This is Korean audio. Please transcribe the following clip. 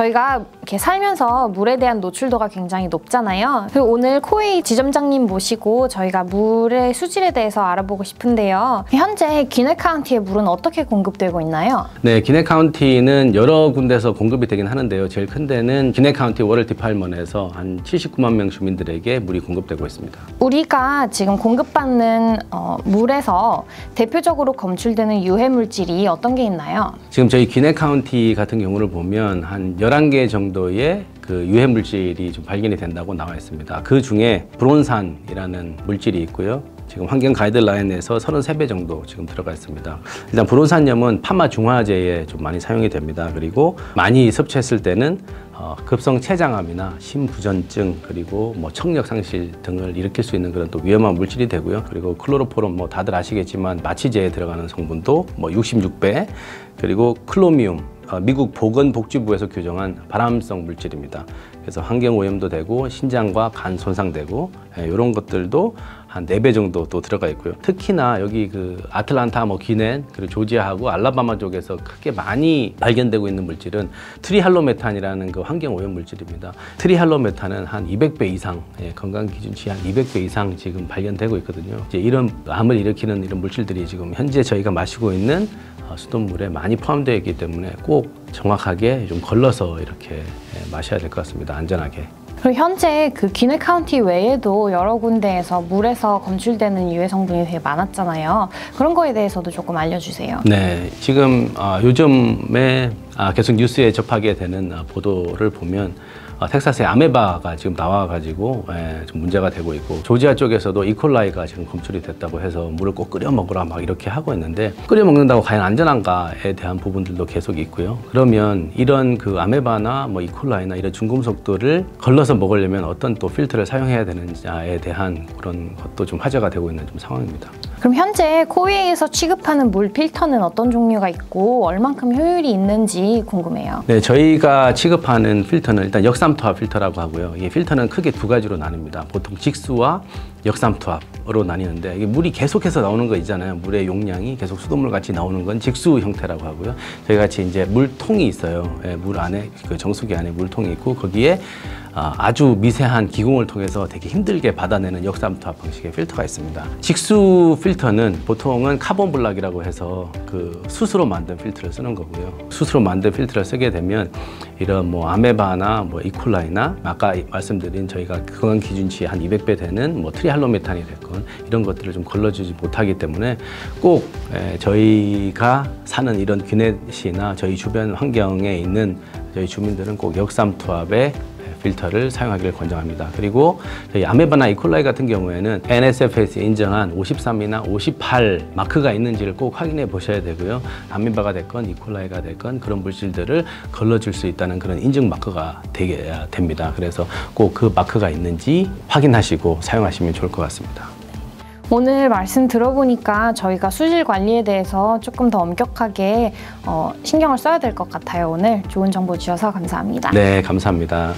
저희가 이렇게 살면서 물에 대한 노출도가 굉장히 높잖아요. 그리고 오늘 코웨이 지점장님 모시고 저희가 물의 수질에 대해서 알아보고 싶은데요. 현재 귀넷 카운티의 물은 어떻게 공급되고 있나요? 네, 귀넷 카운티는 여러 군데서 공급이 되긴 하는데요. 제일 큰 데는 귀넷 카운티 Water Department에서 한 79만 명 주민들에게 물이 공급되고 있습니다. 우리가 지금 공급받는 어, 물에서 대표적으로 검출되는 유해 물질이 어떤 게 있나요? 지금 저희 기네 카운티 같은 경우를 보면 한 11개 정도 의 그 유해 물질이 좀 발견이 된다고 나와 있습니다. 그 중에 브론산이라는 물질이 있고요. 지금 환경 가이드라인에서 33배 정도 지금 들어가 있습니다. 일단 브론산염은 파마 중화제에 좀 많이 사용이 됩니다. 그리고 많이 섭취했을 때는 어, 급성 췌장암이나 심부전증 그리고 뭐 청력 상실 등을 일으킬 수 있는 그런 또 위험한 물질이 되고요. 그리고 클로로포름 뭐 다들 아시겠지만 마취제에 들어가는 성분도 뭐 66배 그리고 chromium 어, 미국 보건복지부에서 규정한 발암성 물질입니다. 그래서 환경 오염도 되고 신장과 간 손상되고 이런 것들도 한 네 배 정도 또 들어가 있고요. 특히나 여기 그 아틀란타, 뭐 귀넷, 그리고 조지아하고 알라바마 쪽에서 크게 많이 발견되고 있는 물질은 트리할로메탄이라는 그 환경 오염 물질입니다. 트리할로메탄은 한 200배 이상 예, 건강 기준치 한 200배 이상 지금 발견되고 있거든요. 이제 이런 암을 일으키는 이런 물질들이 지금 현재 저희가 마시고 있는 어, 수돗물에 많이 포함되어 있기 때문에 꼭 정확하게 좀 걸러서 이렇게 예, 마셔야 될 것 같습니다. 안전하게. 그리고 현재 그 기네 카운티 외에도 여러 군데에서 물에서 검출되는 유해 성분이 되게 많았잖아요. 그런 거에 대해서도 조금 알려주세요. 네, 지금 어, 요즘에 아, 계속 뉴스에 접하게 되는 어, 보도를 보면 어, 텍사스의 아메바가 지금 나와가지고 예, 좀 문제가 되고 있고 조지아 쪽에서도 이콜라이가 지금 검출이 됐다고 해서 물을 꼭 끓여 먹으라 막 이렇게 하고 있는데 끓여 먹는다고 과연 안전한가에 대한 부분들도 계속 있고요. 그러면 이런 그 아메바나 뭐 이콜라이나 이런 중금속들을 걸러서 먹으려면 어떤 또 필터를 사용해야 되는지에 대한 그런 것도 좀 화제가 되고 있는 좀 상황입니다. 그럼 현재 코웨이에서 취급하는 물 필터는 어떤 종류가 있고 얼만큼 효율이 있는지 궁금해요. 네, 저희가 취급하는 필터는 일단 역삼 투압 필터라고 하고요. 이 필터는 크게 두 가지로 나뉩니다. 보통 직수와 역삼투압으로 나뉘는데 이게 물이 계속해서 나오는 거 있잖아요. 물의 용량이 계속 수돗물 같이 나오는 건 직수 형태라고 하고요. 저희 같이 이제 물통이 있어요. 예, 물 안에 그 정수기 안에 물통이 있고 거기에 아, 아주 미세한 기공을 통해서 되게 힘들게 받아내는 역삼투압 방식의 필터가 있습니다. 직수 필터는 보통은 carbon block이라고 해서 그 숯으로 만든 필터를 쓰는 거고요. 숯으로 만든 필터를 쓰게 되면 이런 뭐 아메바나 뭐 E. coli나 아까 말씀드린 저희가 건강 기준치 한 200배 되는 뭐 트리할로메탄이 됐건 이런 것들을 좀 걸러주지 못하기 때문에 꼭 에, 저희가 사는 이런 귀넷이나 저희 주변 환경에 있는 저희 주민들은 꼭 역삼투압에 필터를 사용하기를 권장합니다. 그리고 저희 아메바나 이콜라이 같은 경우에는 NSF에서 인정한 53이나 58 마크가 있는지를 꼭 확인해 보셔야 되고요. 아메바가 됐건 이콜라이가 됐건 그런 물질들을 걸러줄 수 있다는 그런 인증 마크가 되게 됩니다. 그래서 꼭 그 마크가 있는지 확인하시고 사용하시면 좋을 것 같습니다. 오늘 말씀 들어보니까 저희가 수질 관리에 대해서 조금 더 엄격하게 어, 신경을 써야 될 것 같아요. 오늘 좋은 정보 주셔서 감사합니다. 네, 감사합니다.